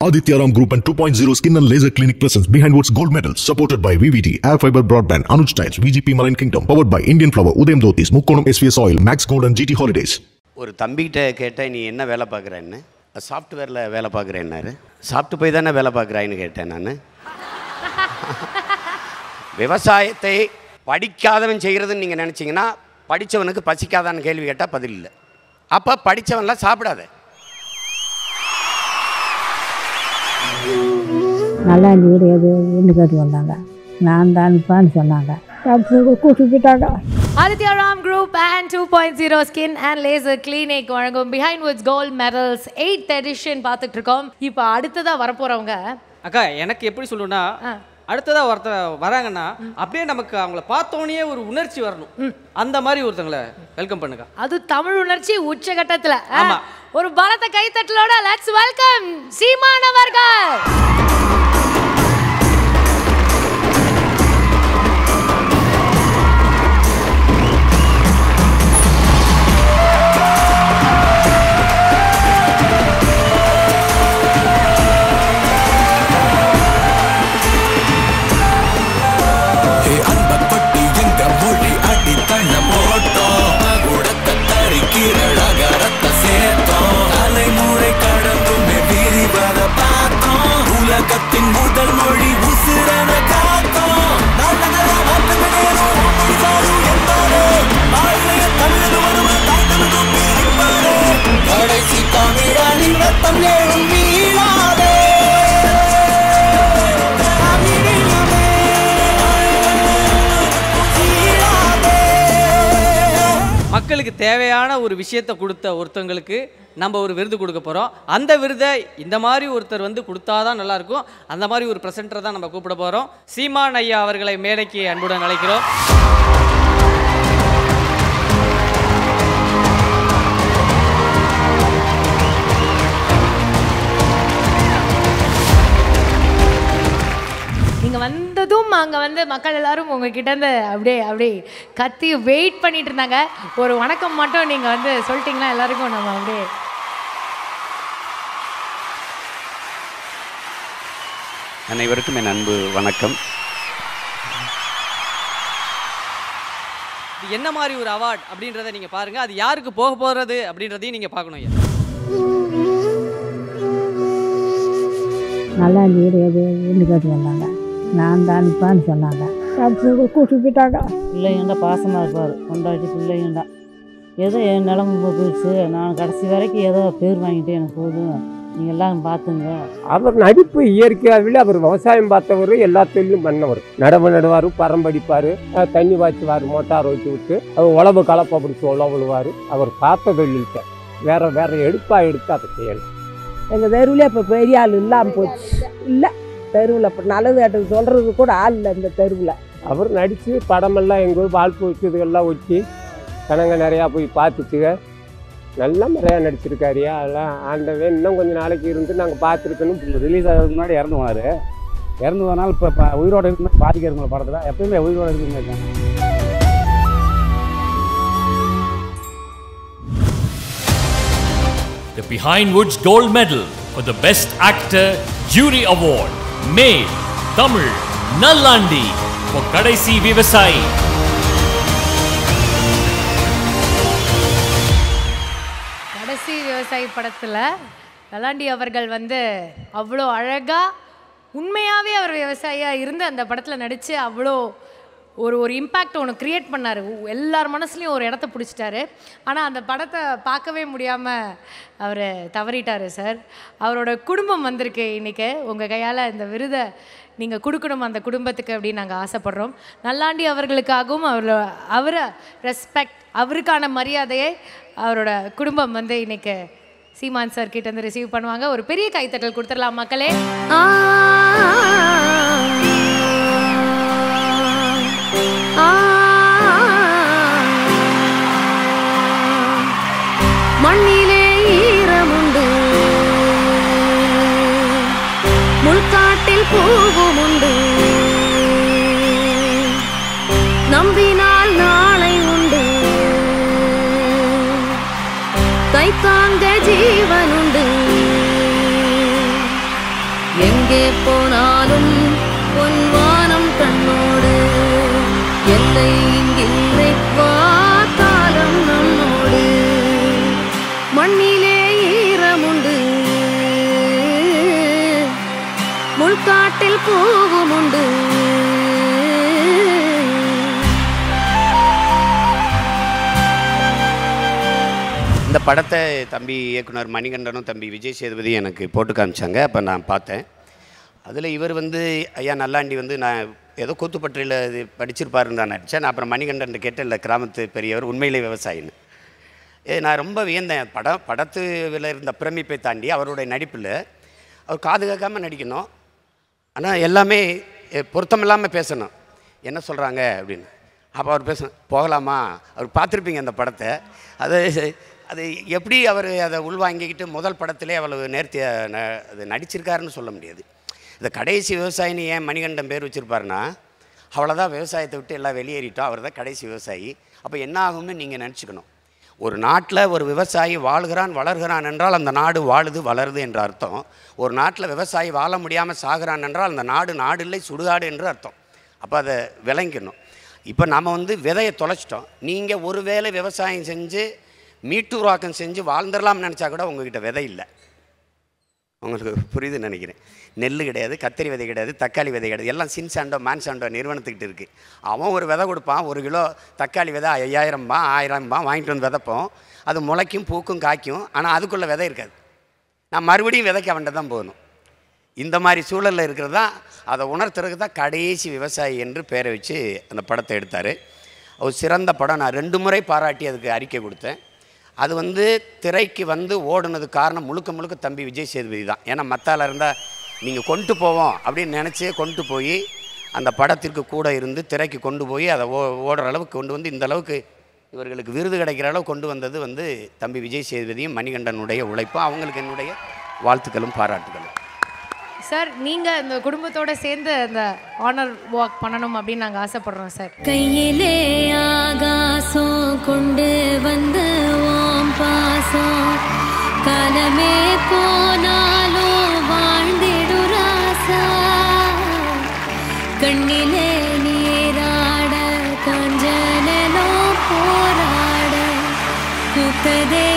Aditya Ram Group and 2.0 Skin and Laser Clinic presents Behind Woods Gold Medals, supported by VVT, Air Fiber Broadband, Anuj Tiles, VGP Marine Kingdom, powered by Indian Flower, Udayam Dhotis, Mukkonam SVS Oil, Max Gold and GT Holidays. ஒரு தம்பிகிட்ட கேட்டேன் நீ என்ன வேலை பார்க்குறேன்னு சாஃப்ட்வேரில் வேலை பார்க்குறேன்னாரு சாப்பிட்டு போய் தானே வேலை பார்க்குறாயின்னு கேட்டேன் நான் விவசாயத்தை படிக்காதவன் செய்கிறதுன்னு நீங்கள் நினச்சிங்கன்னா படித்தவனுக்கு பசிக்காதான்னு கேள்வி கேட்டால் பதில் இல்லை அப்போ படித்தவன்லாம் சாப்பிடாத நல்லா இந்த வீடு எது வீடு கட்டி வந்தாங்க. நான் தான் சொன்னாங்க. டாக்டர் கூட்டி போயிட்டாங்க. Aditya Ram group and two point zero skin and laser clinic வழங்கும் Behindwoods gold medals eighth edition பார்த்துட்டு இருக்கோம். இப்போ அடுத்ததா வரப்போறவங்க. அக்கா எனக்கு எப்படி சொல்லணும்னா அடுத்ததா ஒருத்தர் வராங்கன்னா அப்படியே நமக்கு அவங்கள பார்த்தோன்னே ஒரு உணர்ச்சி வரணும். அந்த மாதிரி ஒருத்தங்களை வெல்கம் பண்ணுங்க. அது தமிழ் உணர்ச்சி உச்சகட்டத்துல. ஆ, ஆமா. ஒரு பலத்த கைத்தட்டலோட லெட்ஸ் வெல்கம் சீமான் மக்களுக்கு தேவையான ஒரு விஷயத்தை கொடுத்த ஒருத்தவங்களுக்கு நம்ம ஒரு விருது கொடுக்க போகிறோம் அந்த விருதை இந்த மாதிரி ஒருத்தர் வந்து கொடுத்தாதான் நல்லா இருக்கும் அந்த மாதிரி ஒரு ப்ரெசென்டரை தான் நம்ம கூப்பிட போகிறோம் சீமான் ஐயா அவர்களை மேடைக்கு அன்புடன் அழைக்கிறோம். வந்ததும் அங்க வந்து மக்கள் எல்லாரும் உங்ககிட்ட இருந்து அப்படியே அப்படியே கத்தி வெயிட் பண்ணிட்டு இருந்தாங்க. ஒரு வணக்கம் மட்டும் நீங்க வந்து சொல்லிட்டீங்கன்னா எல்லாருக்கும் நம்ம அப்படியே அனைவருக்கும் என் அன்பு வணக்கம். என்ன மாதிரி ஒரு அவார்ட் அப்படின்றத நீங்கள் பாருங்கள் அது யாருக்கு போக போகிறது அப்படின்றதையும் நீங்கள் பார்க்கணும் ஐயா. நல்லா வீடு எது வந்தாங்க நான் தான் அனுப்பான்னு சொன்னாங்க டாக்டர் கூட்டி போயிட்டாங்க. பிள்ளைங்கண்டா பாசமாக இருப்பார். கொண்டாட்டி பிள்ளைங்கண்டா. ஏதோ என் நிலமை போயிடுச்சு. நான் கடைசி வரைக்கும் ஏதோ பேர் வாங்கிட்டு எனக்கு போதும். நீங்கள் எல்லாம் பார்த்துங்க. அவர் நடிப்பு இயற்கையாகவே அவர் விவசாயம் பார்த்தவர் எல்லா தொழிலும் பண்ணவர். நடவு நடுவார் பரம் படிப்பார் தண்ணி பாய்ச்சுவார் மோட்டார் ஓட்டி விட்டு அவர் உழவு கலப்பை பிடிச்சி உழவுழுவார் அவர் பார்த்த தொழில்கிட்ட வேற வேற எடுப்பா எடுத்து அதை செய்யணும். எங்கள் தெருவில் இப்போ பெரிய ஆள் இல்லாமல் போச்சு. இல்லை. தெருவில் இப்போ நல்லது கெட்டது சொல்கிறது கூட ஆள் இல்லை இந்த தெருவில். அவர் நடித்து படமெல்லாம் எங்கள் ஊர் வாழ்ப்பு வச்சதுக்கெல்லாம் வச்சு கணங்க நிறையா போய் பார்த்துச்சுங்க நல்லா நிறையா நடிச்சிருக்காருயா அதெல்லாம் ஆண்டவன் இன்னும் கொஞ்சம் நாளைக்கு இருந்து நாங்கள் பார்த்துருக்கணும். ரிலீஸ் ஆகிறதுக்கு முன்னாடி இறந்து போனார் இறந்து போனாலும் இப்போ இப்போ உயிரோடு இருந்து பாதிக்கிறவங்கள படத்தில். எப்பயுமே உயிரோடு இருக்காங்க The Behind Woods Gold Medal for the Best Actor Jury Award. மே தமிழ் நல்லாண்டி கடைசி விவசாயி. கடைசி விவசாயி படத்தில் நல்லாண்டி அவர்கள் வந்து அவ்வளோ அழகாக உண்மையாகவே அவர் விவசாயியாக இருந்து அந்த படத்தில் நடித்து அவ்வளோ ஒரு ஒரு இம்பேக்ட் ஒன்று க்ரியேட் பண்ணார். எல்லார் மனசுலேயும் ஒரு இடத்த பிடிச்சிட்டாரு. ஆனால் அந்த படத்தை பார்க்கவே முடியாமல் அவர் தவறிட்டார் சார் அவரோட குடும்பம் வந்திருக்கு இன்றைக்கி உங்கள் கையால் இந்த விருதை நீங்கள் கொடுக்கணும் அந்த குடும்பத்துக்கு அப்படின்னு நாங்கள் ஆசைப்படுறோம். நல்லாண்டி அவர்களுக்காகவும் அவர் அவரை ரெஸ்பெக்ட் அவருக்கான மரியாதையை அவரோட குடும்பம் வந்து இன்னைக்கு சீமான் சார் கிட்ட இருந்து ரிசீவ் பண்ணுவாங்க. ஒரு பெரிய கைத்தட்டல் கொடுத்துடலாம் மக்களே? மண்ணிலே ஈரமுண்டு. முள்காட்டில் பூவும் உண்டு நம்பினால் நாளை உண்டு. கை தாங்க ஜீவனுண்டு. எங்கே போனாலும் காட்டில் பூவும் உண்டு இந்த படத்தை தம்பி இயக்குனர் மணிகண்டனும் தம்பி விஜய் சேதுபதி எனக்கு போட்டு காமிச்சாங்க. அப்போ நான் பார்த்தேன். அதில் இவர் வந்து ஐயா நல்லாண்டி வந்து நான் ஏதோ கூத்துப்பற்றியில் இது படிச்சிருப்பாருன்னு தான் நினச்சேன். நான் அப்புறம் மணிகண்டன் கேட்டேன் இல்லை கிராமத்து பெரியவர் உண்மையிலே விவசாயின்னு. ஏ, நான் ரொம்ப வியந்தேன். படம் படத்துல இருந்த பிரமிப்பை தாண்டி அவருடைய நடிப்பில் அவர் காது கேட்காமல் நடிக்கணும். ஆனால் எல்லாமே பொருத்தம் பொருத்தமில்லாமல் பேசணும். என்ன சொல்கிறாங்க அப்படின்னு. அப்போ அவர் பேச போகலாமா? அவர் பார்த்துருப்பீங்க அந்த படத்தை. அது அது எப்படி அவர் அதை உள்வாங்கிக்கிட்டு முதல் படத்திலே அவ்வளவு நேர்த்திய ந அது நடிச்சிருக்காருன்னு சொல்ல முடியாது. இந்த கடைசி விவசாயின்னு ஏன் மணிகண்டன் பேர் வச்சுருப்பாருன்னா அவ்வளோதான் விவசாயத்தை விட்டு எல்லாம் வெளியேறிட்டோம். அவர் தான் கடைசி விவசாயி. அப்போ என்ன ஆகும்னு நீங்கள் நினச்சிக்கணும். ஒரு நாட்டில் ஒரு விவசாயி வாழ்கிறான் வளர்கிறான் என்றால் அந்த நாடு வாழுது வளருது என்ற அர்த்தம். ஒரு நாட்டில் விவசாயி வாழ முடியாமல் சாகிறான் என்றால் அந்த நாடு நாடு இல்லை சுடுகாடு என்று அர்த்தம். அப்போ அதை விளங்கிக்கணும் இப்போ நம்ம வந்து விதையை தொலைச்சிட்டோம். நீங்கள் ஒரு வேளை விவசாயம் செஞ்சு மீட்டுருவாக்கம் செஞ்சு வாழ்ந்துடலாம்னு நினச்சா கூட உங்ககிட்ட விதை இல்லை. உங்களுக்கு புரியுதுன்னு நினைக்கிறேன். நெல் கிடையாது கத்திரி விதை கிடையாது தக்காளி விதை கிடையாது. எல்லாம் சின்சாண்டோ மான்சாண்டோ நிறுவனத்துக்கிட்ட இருக்குது அவன் ஒரு விதை கொடுப்பான் ஒரு கிலோ தக்காளி விதை ஐயாயிரம்பா ஆயிரம்பா வாங்கிட்டு வந்து விதைப்போம். அது முளைக்கும் பூக்கும் காய்க்கும். ஆனால் அதுக்குள்ளே விதை இருக்காது. நான் மறுபடியும் விதைக்க வேண்டியது தான் போகணும். இந்த மாதிரி சூழலில் இருக்கிறது தான் அதை உணர்த்துறதுக்கு தான் கடைசி விவசாயி என்று பேரை வச்சு அந்த படத்தை எடுத்தார். ஒரு சிறந்த படம். நான் ரெண்டு முறை பாராட்டி அதுக்கு அறிக்கை கொடுத்தேன். அது வந்து திரைக்கு வந்து ஓடுனது காரணம் முழுக்க முழுக்க தம்பி விஜய் சேதுபதி தான். ஏன்னா மத்தால இருந்தால் நீங்கள் கொண்டு போவோம் அப்படின்னு நினச்சே கொண்டு போய் அந்த படத்திற்கு கூட இருந்து திரைக்கு கொண்டு போய் அதை ஓ ஓடுற அளவுக்கு கொண்டு வந்து இந்த அளவுக்கு இவர்களுக்கு விருது கிடைக்கிற அளவு கொண்டு வந்தது வந்து தம்பி விஜய் சேதுபதியும் மணிகண்டனுடைய உழைப்பும் அவங்களுக்கு என்னுடைய வாழ்த்துக்களும் பாராட்டுகளும். சார் நீங்கள் இந்த குடும்பத்தோட சேர்ந்து அந்த ஆனர் வாக் பண்ணணும் அப்படின்னு நாங்கள் ஆசைப்படுறோம் சார் கையிலே ஆகாசம் கொண்டு வந்து ஓம் பாசம். காலமே போனாலும் வாழ்ந்திடு ராசா கண்ணிலே நீராட கஞ்சனோ போராட. பூத்ததே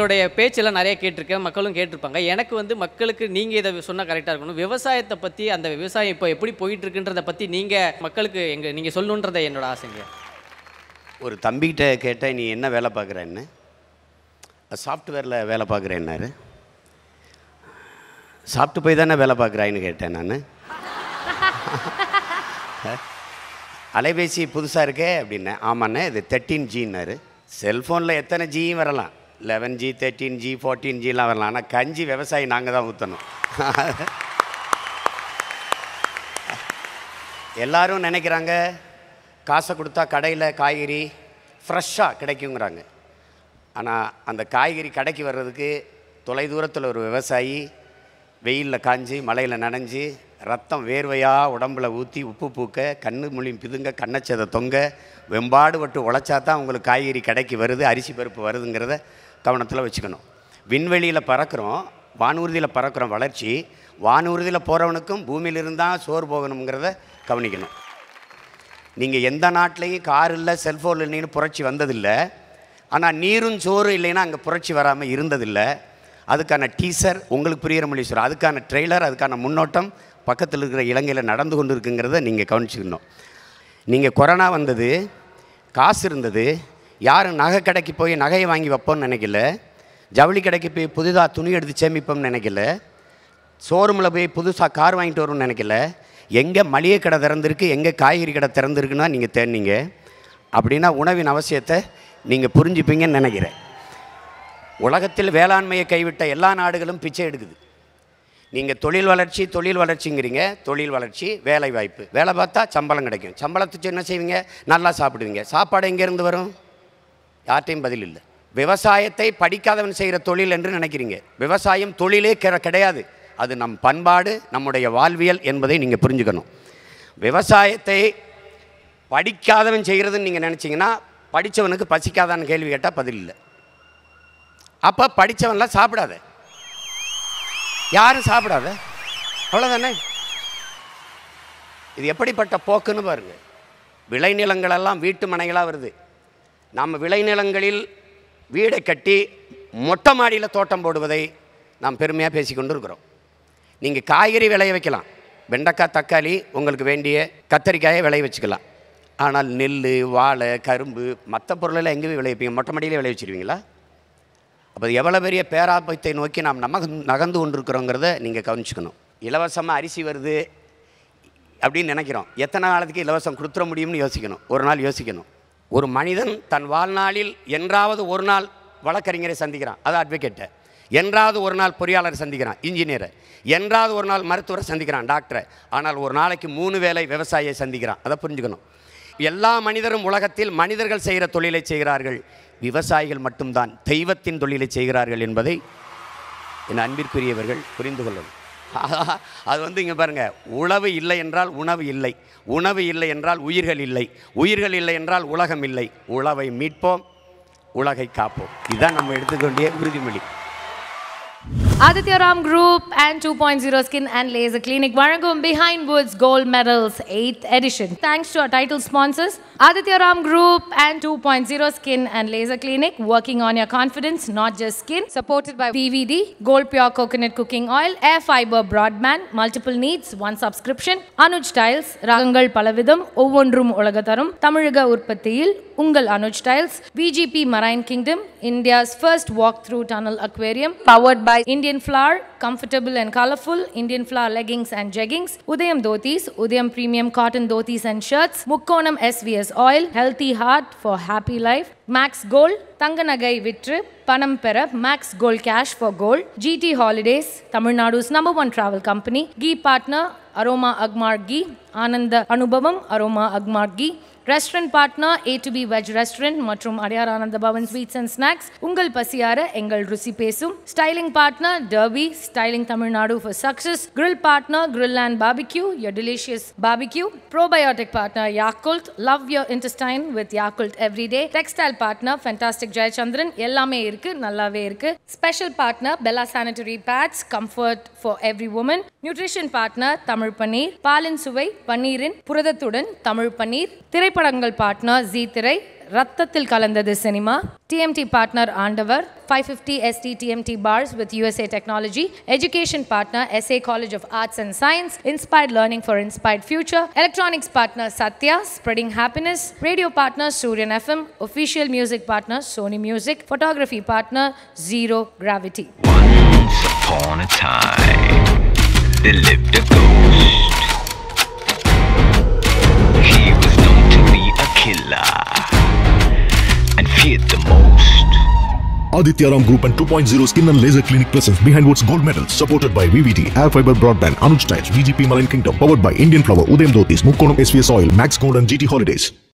உங்களுடைய பேச்செல்லாம் நிறைய கேட்டிருக்கேன் மக்களும் கேட்டிருப்பாங்க. எனக்கு வந்து மக்களுக்கு நீங்கள் இதை சொன்னால் கரெக்டாக இருக்கணும். விவசாயத்தை பற்றி அந்த விவசாயம் இப்போ எப்படி போயிட்டுருக்குன்றதை பற்றி நீங்கள் மக்களுக்கு எங்கள் நீங்கள் சொல்லணுன்றதை என்னோட ஆசைங்க. ஒரு தம்பிகிட்ட கேட்டால் நீ என்ன வேலை பார்க்குறேன்னு சாஃப்ட்வேரில் வேலை பார்க்குறேன்னாரு சாப்பிட்டு போய் தானே வேலை பார்க்குறாயின்னு கேட்டேன் நான். அலைபேசி புதுசாக இருக்கே அப்படின்னேன். ஆமாண்ணே இது தேர்ட்டீன் ஜின்னாரு செல்ஃபோனில் எத்தனை ஜியும் வரலாம் eleven G thirteen G fourteen ஜிலாம் வரலாம். ஆனால் கஞ்சி விவசாயி நாங்கள் தான் ஊற்றணும் எல்லாரும் நினைக்கிறாங்க காசை கொடுத்தா கடையில் காய்கறி ஃப்ரெஷ்ஷாக கிடைக்குங்கிறாங்க. ஆனால் அந்த காய்கறி கடைக்கு வர்றதுக்கு தொலை தூரத்தில் ஒரு விவசாயி வெயிலில் காஞ்சி மழையில் நனைஞ்சு ரத்தம் வேர்வையாக உடம்புல ஊற்றி உப்பு பூக்க கண்ணு மொழி பிதுங்க கண்ணச்சதை தொங்க வெம்பாடு பட்டு உழைச்சா தான் உங்களுக்கு காய்கறி கடைக்கு வருது அரிசி பருப்பு வருதுங்கிறத கவனத்தில் வச்சுக்கணும். விண்வெளியில் பறக்கிறோம் வானூர்தியில் பறக்கிறோம் வளர்ச்சி வானூர்தியில் போகிறவனுக்கும் பூமியில் இருந்தால் சோறு போகணுங்கிறத கவனிக்கணும். நீங்கள் எந்த நாட்டிலையும் கார் இல்லை செல்ஃபோன் இல்லைன்னு புரட்சி வந்ததில்லை. ஆனால் நீரும் சோறு இல்லைன்னா அங்கே புரட்சி வராமல் இருந்ததில்லை. அதுக்கான டீசர் உங்களுக்கு புரிகிற மொழி சொல்கிறோம் அதுக்கான ட்ரெய்லர் அதுக்கான முன்னோட்டம் பக்கத்தில் இருக்கிற இலங்கையில் நடந்து கொண்டு இருக்குங்கிறத நீங்கள் கவனிச்சுக்கணும். நீங்கள் கொரோனா வந்தது காசு இருந்தது யாரும் நகை கடைக்கு போய் நகையை வாங்கி வைப்போம்னு நினைக்கல. ஜவுளி கடைக்கு போய் புதிதாக துணி எடுத்து சேமிப்போம்னு நினைக்கல. ஷோரூமில் போய் புதுசாக கார் வாங்கிட்டு வரும்னு நினைக்கல. எங்கே மளிகை கடை திறந்திருக்கு எங்கே காய்கறி கடை திறந்திருக்குன்னா நீங்கள் தேடினீங்க. அப்படின்னா உணவின் அவசியத்தை நீங்கள் புரிஞ்சுப்பீங்கன்னு நினைக்கிறேன். உலகத்தில் வேளாண்மையை கைவிட்ட எல்லா நாடுகளும் பிச்சை எடுக்குது. நீங்கள் தொழில் வளர்ச்சி தொழில் வளர்ச்சிங்கிறீங்க தொழில் வளர்ச்சி வேலை வாய்ப்பு வேலை பார்த்தா சம்பளம் கிடைக்கும். சம்பளத்துக்கு என்ன செய்வீங்க? நல்லா சாப்பிடுவீங்க. சாப்பாடு எங்கேருந்து வரும்? யார்ட்டையும் பதில் இல்லை. விவசாயத்தை படிக்காதவன் செய்கிற தொழில் என்று நினைக்கிறீங்க. விவசாயம் தொழிலே கிடையாது. அது நம் பண்பாடு நம்முடைய வாழ்வியல் என்பதை நீங்கள் புரிஞ்சுக்கணும். விவசாயத்தை படிக்காதவன் செய்கிறதுன்னு நீங்கள் நினச்சிங்கன்னா படித்தவனுக்கு பசிக்காதான்னு கேள்வி கேட்டால் பதில் இல்லை. அப்போ படித்தவன்லாம் சாப்பிடாத. யாரும் சாப்பிடாத? அவ்வளோதானே இது எப்படிப்பட்ட போக்குன்னு பாருங்கள் விளைநிலங்களெல்லாம் வீட்டு மனைகளாக வருது. நம்ம விளைநிலங்களில் வீடை கட்டி மொட்டை மாடியில் தோட்டம் போடுவதை நாம் பெருமையாக பேசிக்கொண்டு இருக்கிறோம் நீங்கள் காய்கறி விளைய வைக்கலாம். வெண்டைக்காய் தக்காளி உங்களுக்கு வேண்டிய கத்தரிக்காயை விளைய வச்சுக்கலாம். ஆனால் நெல் வாழை கரும்பு மற்ற பொருளெல்லாம் எங்கே விளைவிப்பீங்க? மொட்டை மாடியிலே விளைய வச்சுருவீங்களா? அப்போ எவ்வளோ பெரிய பேராபத்தை நோக்கி நாம் நம நகர்ந்து கொண்டிருக்கிறோங்கிறத நீங்கள் கவனிச்சுக்கணும். இலவசமாக அரிசி வருது அப்படின்னு நினைக்கிறோம். எத்தனை காலத்துக்கு இலவசம்? கொடுத்துட முடியும்னு யோசிக்கணும். ஒரு நாள் யோசிக்கணும். ஒரு மனிதன் தன் வாழ்நாளில் என்றாவது ஒரு நாள் வழக்கறிஞரை சந்திக்கிறான். அது அட்வொகேட்டை என்றாவது ஒரு நாள் பொறியாளரை சந்திக்கிறான் இன்ஜினியரை என்றாவது ஒரு நாள் மருத்துவரை சந்திக்கிறான் டாக்டரை ஆனால் ஒரு நாளைக்கு மூணு வேளை விவசாயியை சந்திக்கிறான். அதை புரிஞ்சுக்கணும். எல்லா மனிதரும் உலகத்தில் மனிதர்கள் செய்கிற தொழிலை செய்கிறார்கள். விவசாயிகள் மட்டும்தான் தெய்வத்தின் தொழிலை செய்கிறார்கள் என்பதை என் அன்பிற்குரியவர்கள் புரிந்து கொள்ளணும். அது வந்து இங்கே பாருங்கள் உழவு இல்லை என்றால் உணவு இல்லை உணவு இல்லை என்றால் உயிர்கள் இல்லை உயிர்கள் இல்லை என்றால் உலகம் இல்லை உழவை மீட்போம் உலகை காப்போம். இதுதான் நம்ம எடுத்துக்கொண்டிய உறுதிமொழி. Adityaram group and two point zero skin and laser clinic வழங்கும் behind woods gold medals eight edition thanks to title sponsors Aditya Ram Group and 2.0 Skin and Laser Clinic, working on your confidence, not just skin. Supported by PVD, Gold Pure Coconut Cooking Oil, Air Fiber Broadband, Multiple Needs, One Subscription, Anuj Tiles, Ragangal Palavidam, Ovondrum Olagataram, Tamilaga Urpatil, Ungal Anuj Tiles, BGP Marine Kingdom, India's first walk-through tunnel aquarium, powered by Indian Flower, comfortable and colorful, Indian Flower leggings and jeggings, Udayam Dhotis, Udayam Premium Cotton Dhotis and Shirts, Mukkonam SVS oil healthy heart for happy life max gold தங்க நகை விற்று பணம் பெற max gold cash for gold GT holidays Tamil Nadu number one travel company Ki partner aroma அக்மார்கி ஆனந்த அனுபவம் aroma அக்மார்கி restaurant partner A to B veg restaurant மற்றும் அடையார் ஆனந்த Pawan sweets and snacks உங்கள் பசியார எங்கள் ருசி பேசும். Styling partner Derby styling Tamil Nadu for success grill partner grill and barbeque your delicious barbeque probiotic partner yakult. Love your intestine with yakult every day textile partner fantastic Jayachandran எல்லாமே இருக்கு நல்லாவே இருக்கு. Special partner Bella sanitary pads comfort for every woman nutrition partner Tamil paneer பாலின் சுவை பன்னீரின் புரதத்துடன் தமிழ் பன்னீர் திரைப்படங்கள் partner G திரை ரத்தத்தில் கலந்தது சினிமா டிஎம்டி பார்ட்னர் ஆண்டவர் 550 ST TMT bars with USA technology, education partner SA College of Arts and Science, inspired learning for inspired future, electronics partner Satya, spreading happiness, radio partner Suryan FM, official music partner Sony Music, photography partner Zero Gravity. Once upon a time, there lived a ghost. Feared the most. Aditya Ram Group and 2.0 Skin and Laser Clinic presents Behind Woods Gold Medals, supported by VVT, Air Fiber Broadband, Anuj Tiles, VGP Marine Kingdom, powered by Indian Flower, Udayam Dhotis, Mukkonam SVS Oil, Max Gold and GT Holidays.